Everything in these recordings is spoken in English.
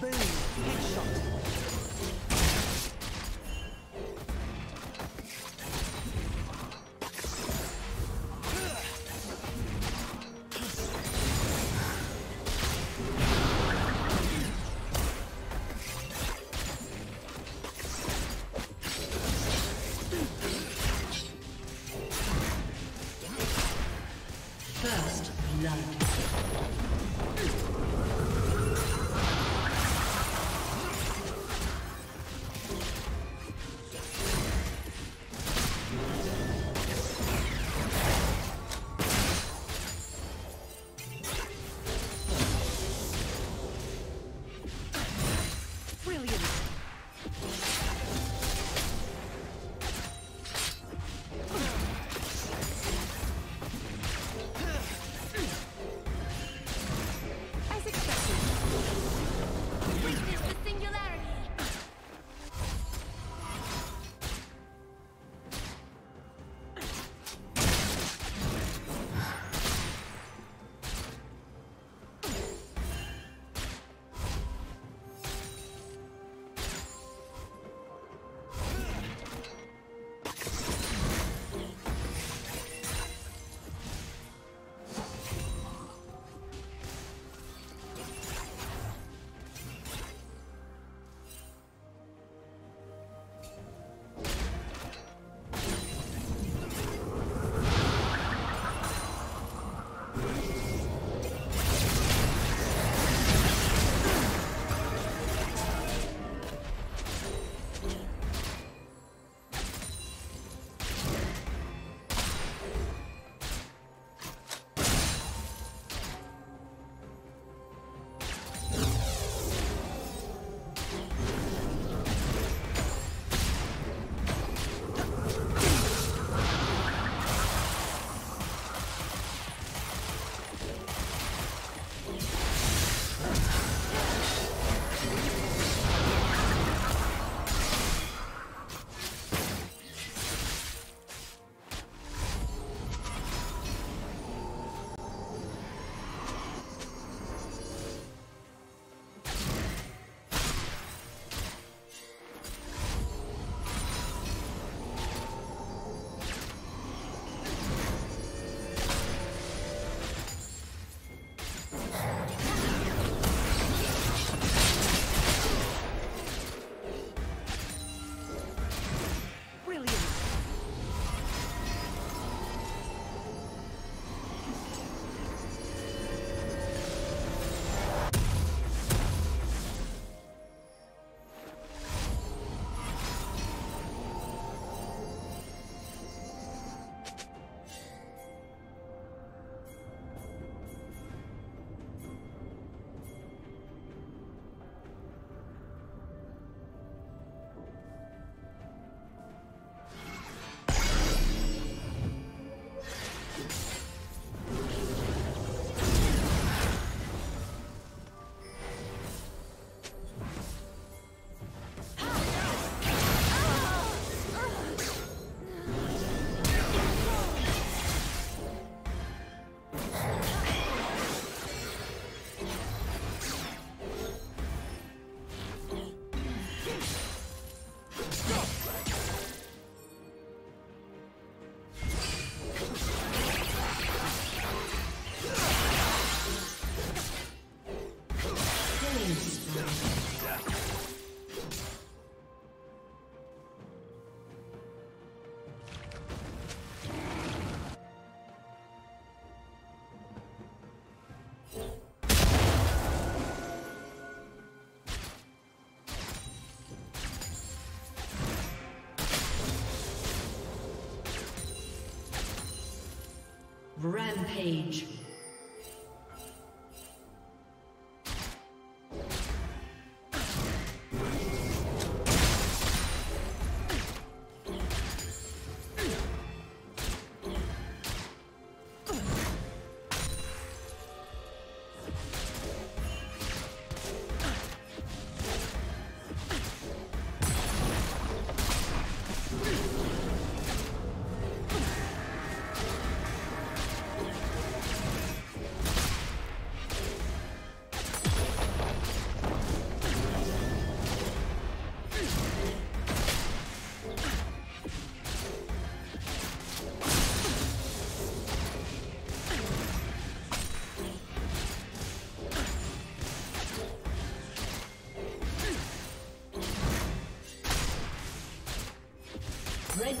Boom. Headshot. Rampage.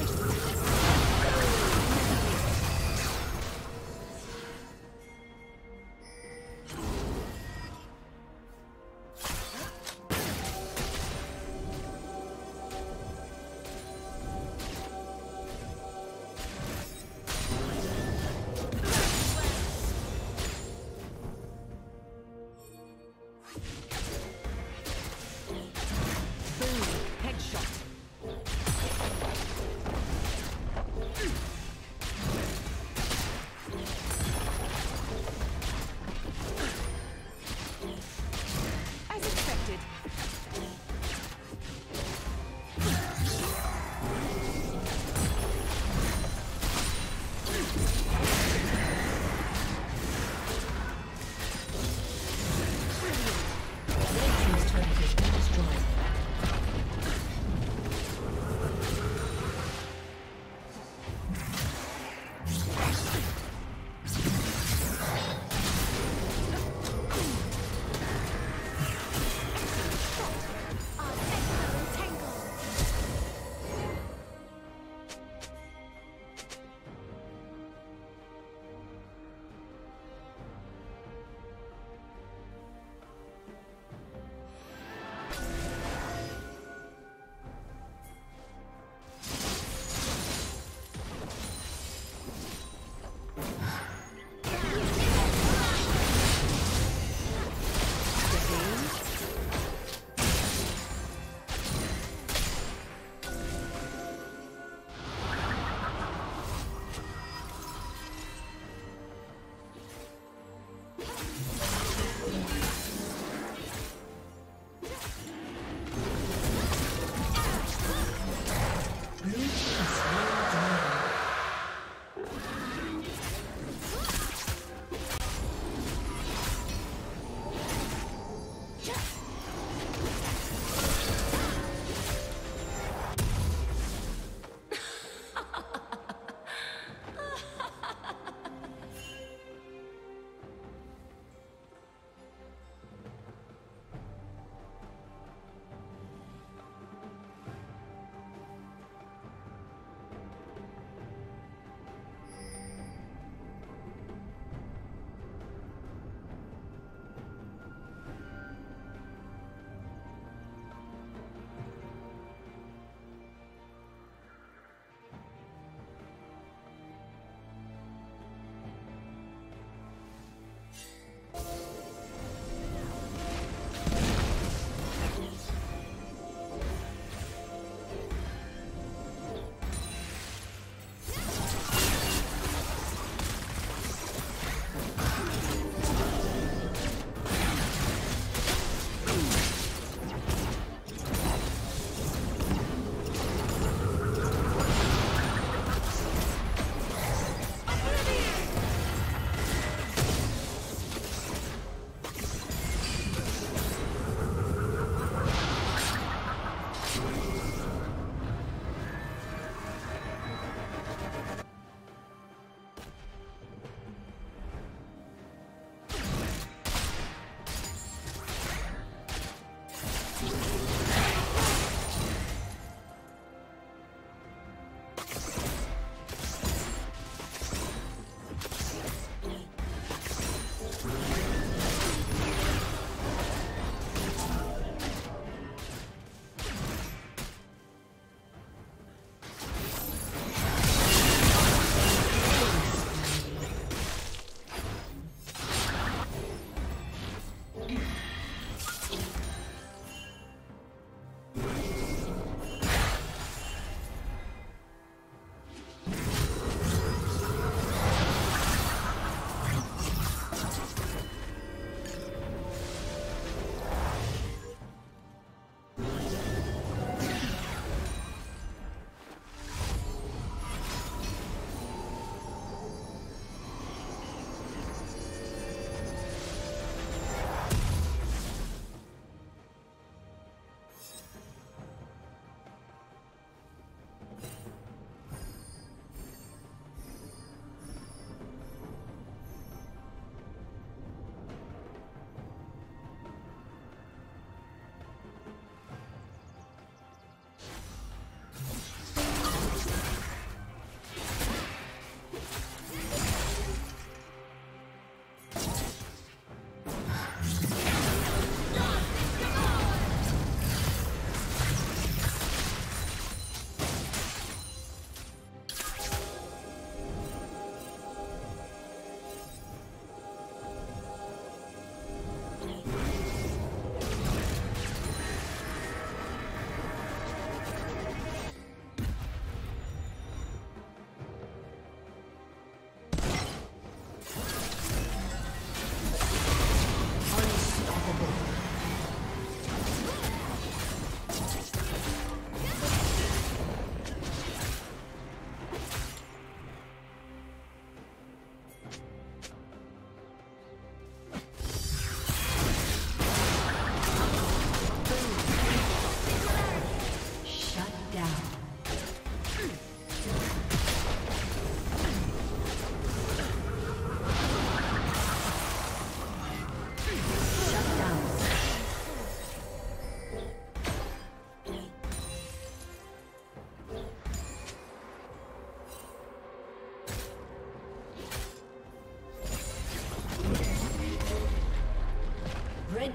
Thank you.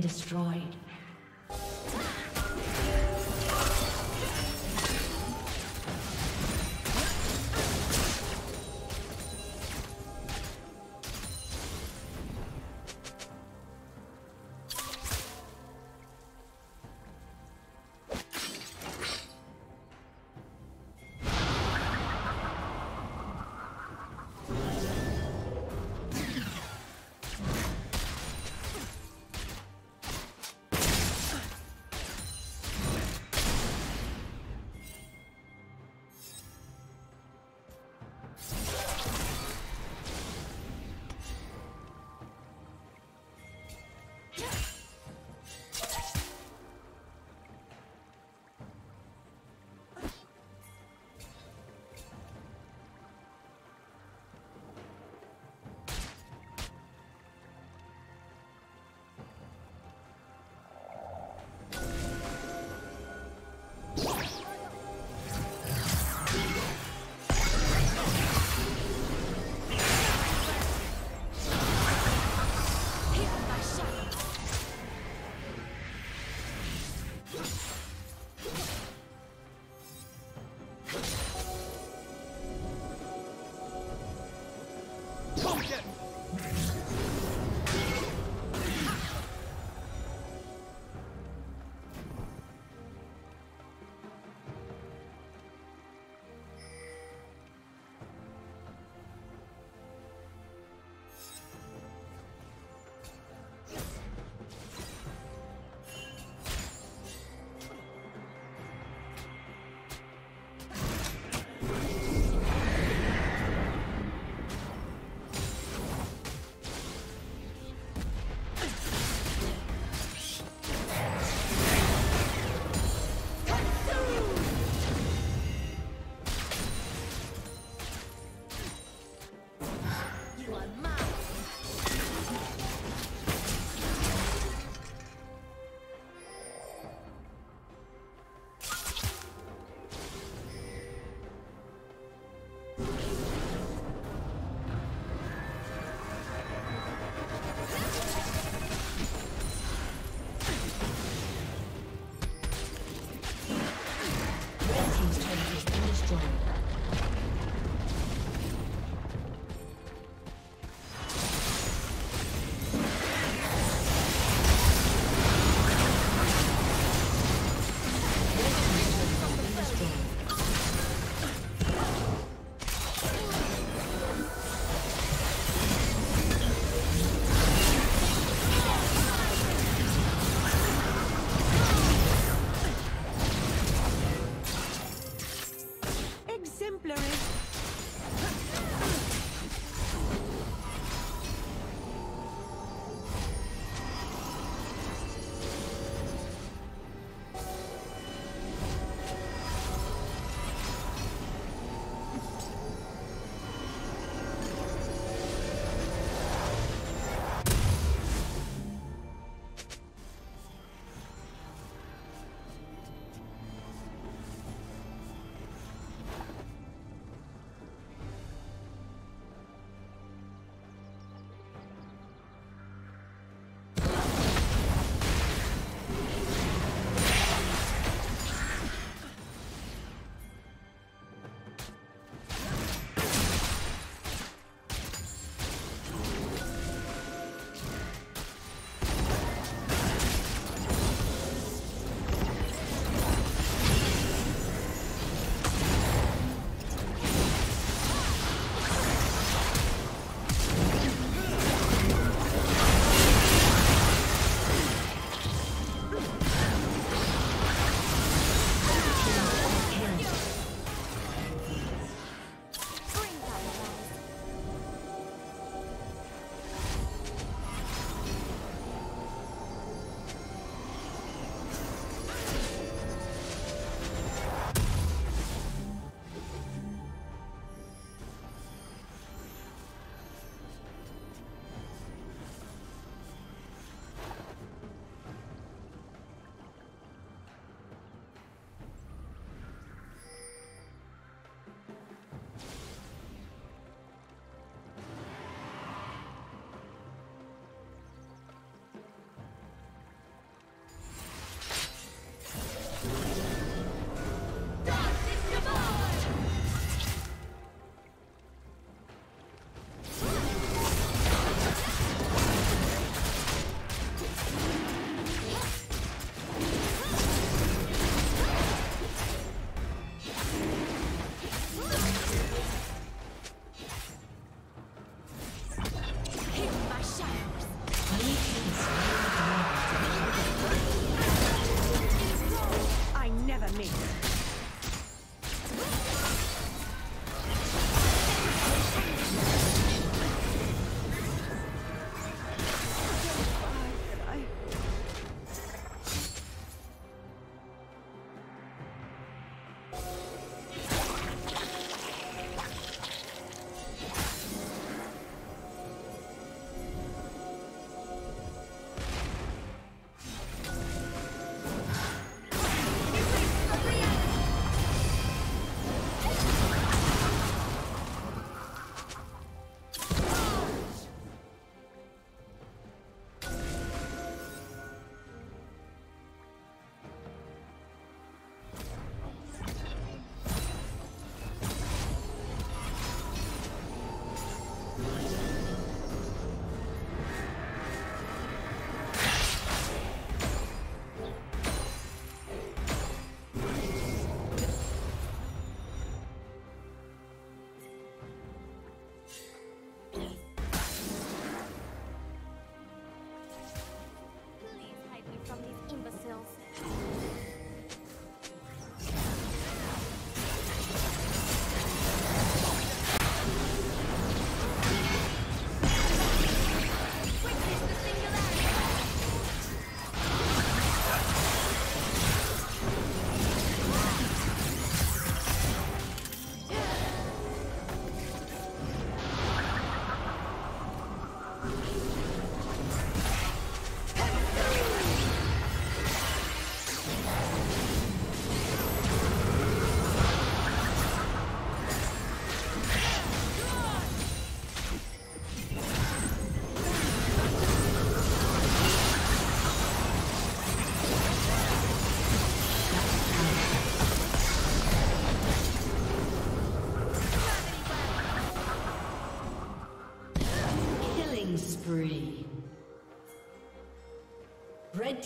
Destroyed.